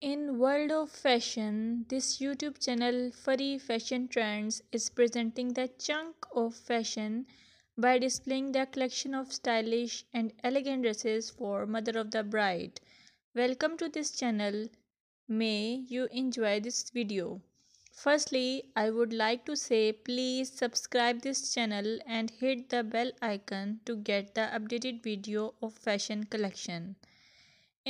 In world of fashion, this YouTube channel Fari Fashion Trends is presenting the chunk of fashion by displaying the collection of stylish and elegant dresses for mother of the bride. Welcome to this channel. May you enjoy this video. Firstly, I would like to say please subscribe this channel and hit the bell icon to get the updated video of fashion collection.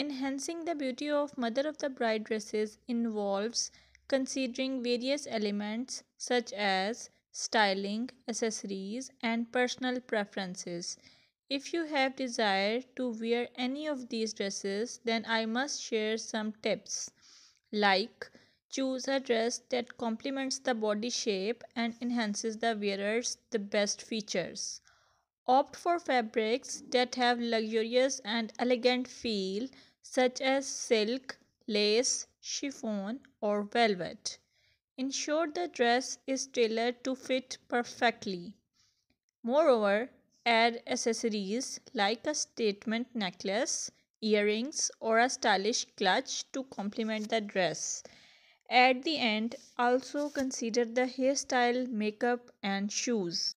Enhancing the beauty of mother of the bride dresses involves considering various elements such as styling, accessories, and personal preferences. If you have desire to wear any of these dresses, then I must share some tips like choose a dress that complements the body shape and enhances the wearer's the best features. Opt for fabrics that have luxurious and elegant feel such as silk, lace, chiffon, or velvet. Ensure the dress is tailored to fit perfectly. Moreover, add accessories like a statement necklace, earrings, or a stylish clutch to complement the dress. At the end, also consider the hairstyle, makeup, and shoes.